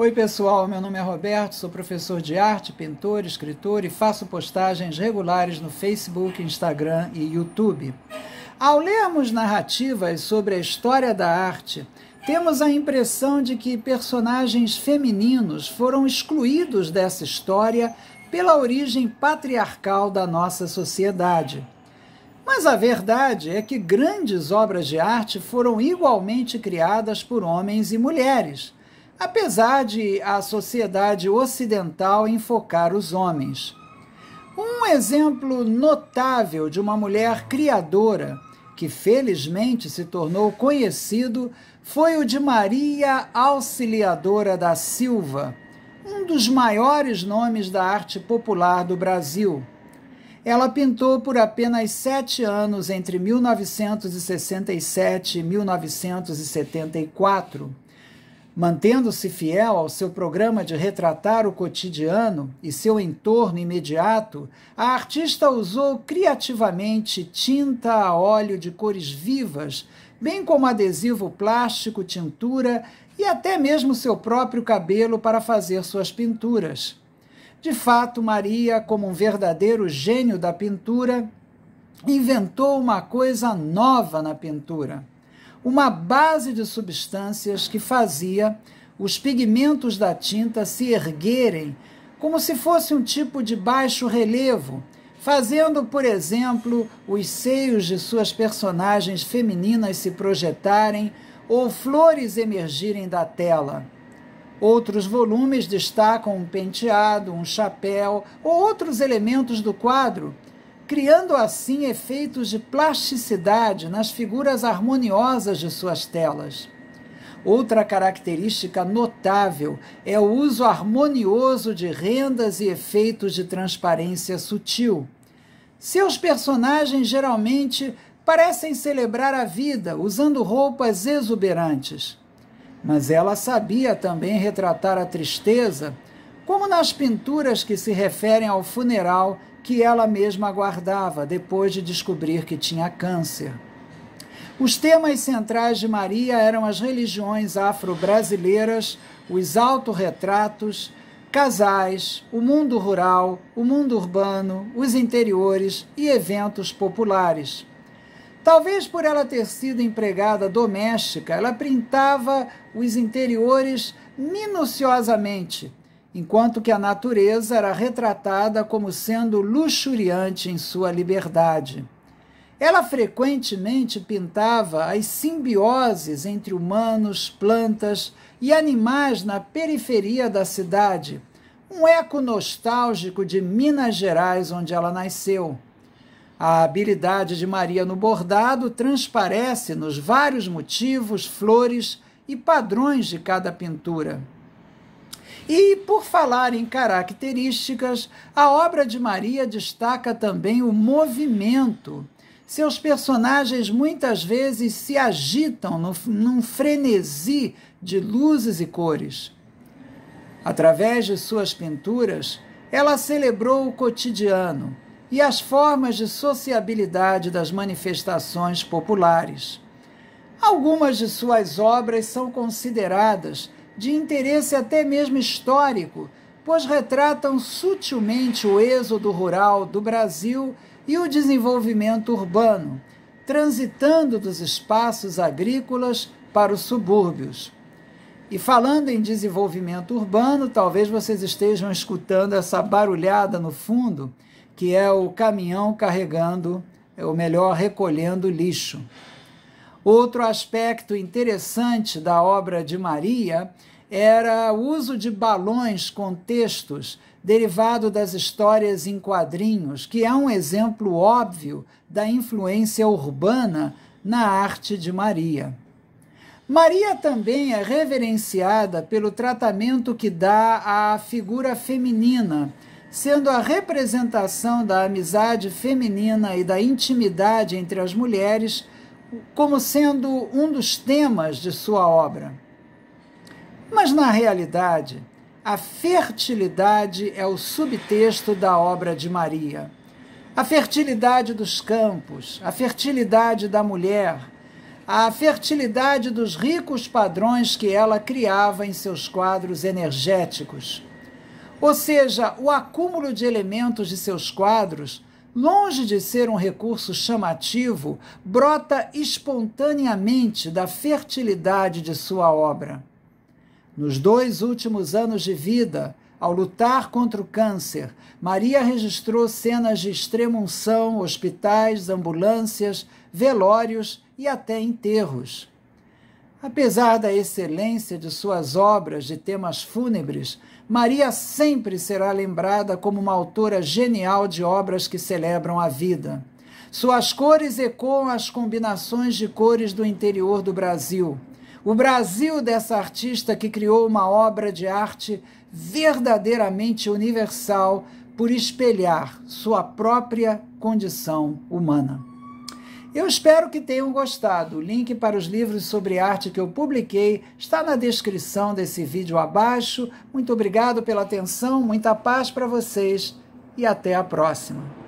Oi, pessoal. Meu nome é Roberto, sou professor de arte, pintor, escritor e faço postagens regulares no Facebook, Instagram e YouTube. Ao lermos narrativas sobre a história da arte, temos a impressão de que personagens femininos foram excluídos dessa história pela origem patriarcal da nossa sociedade. Mas a verdade é que grandes obras de arte foram igualmente criadas por homens e mulheres apesar de a sociedade ocidental enfocar os homens. Um exemplo notável de uma mulher criadora, que felizmente se tornou conhecido, foi o de Maria Auxiliadora da Silva, um dos maiores nomes da arte popular do Brasil. Ela pintou por apenas sete anos entre 1967 e 1974 Mantendo-se fiel ao seu programa de retratar o cotidiano e seu entorno imediato, a artista usou criativamente tinta a óleo de cores vivas, bem como adesivo plástico, tintura e até mesmo seu próprio cabelo para fazer suas pinturas. De fato, Maria, como um verdadeiro gênio da pintura, inventou uma coisa nova na pintura uma base de substâncias que fazia os pigmentos da tinta se erguerem como se fosse um tipo de baixo relevo, fazendo, por exemplo, os seios de suas personagens femininas se projetarem ou flores emergirem da tela. Outros volumes destacam um penteado, um chapéu ou outros elementos do quadro criando assim efeitos de plasticidade nas figuras harmoniosas de suas telas. Outra característica notável é o uso harmonioso de rendas e efeitos de transparência sutil. Seus personagens geralmente parecem celebrar a vida usando roupas exuberantes. Mas ela sabia também retratar a tristeza, como nas pinturas que se referem ao funeral que ela mesma aguardava depois de descobrir que tinha câncer. Os temas centrais de Maria eram as religiões afro-brasileiras, os autorretratos, casais, o mundo rural, o mundo urbano, os interiores e eventos populares. Talvez por ela ter sido empregada doméstica, ela printava os interiores minuciosamente, enquanto que a natureza era retratada como sendo luxuriante em sua liberdade. Ela frequentemente pintava as simbioses entre humanos, plantas e animais na periferia da cidade, um eco nostálgico de Minas Gerais, onde ela nasceu. A habilidade de Maria no bordado transparece nos vários motivos, flores e padrões de cada pintura. E, por falar em características, a obra de Maria destaca também o movimento. Seus personagens muitas vezes se agitam no, num frenesi de luzes e cores. Através de suas pinturas, ela celebrou o cotidiano e as formas de sociabilidade das manifestações populares. Algumas de suas obras são consideradas de interesse até mesmo histórico, pois retratam sutilmente o êxodo rural do Brasil e o desenvolvimento urbano, transitando dos espaços agrícolas para os subúrbios. E falando em desenvolvimento urbano, talvez vocês estejam escutando essa barulhada no fundo, que é o caminhão carregando, ou melhor, recolhendo lixo. Outro aspecto interessante da obra de Maria era o uso de balões com textos derivado das histórias em quadrinhos, que é um exemplo óbvio da influência urbana na arte de Maria. Maria também é reverenciada pelo tratamento que dá à figura feminina, sendo a representação da amizade feminina e da intimidade entre as mulheres como sendo um dos temas de sua obra. Mas, na realidade, a fertilidade é o subtexto da obra de Maria. A fertilidade dos campos, a fertilidade da mulher, a fertilidade dos ricos padrões que ela criava em seus quadros energéticos. Ou seja, o acúmulo de elementos de seus quadros, longe de ser um recurso chamativo, brota espontaneamente da fertilidade de sua obra. Nos dois últimos anos de vida, ao lutar contra o câncer, Maria registrou cenas de extrema unção, hospitais, ambulâncias, velórios e até enterros. Apesar da excelência de suas obras de temas fúnebres, Maria sempre será lembrada como uma autora genial de obras que celebram a vida. Suas cores ecoam as combinações de cores do interior do Brasil. O Brasil dessa artista que criou uma obra de arte verdadeiramente universal por espelhar sua própria condição humana. Eu espero que tenham gostado. O link para os livros sobre arte que eu publiquei está na descrição desse vídeo abaixo. Muito obrigado pela atenção, muita paz para vocês e até a próxima.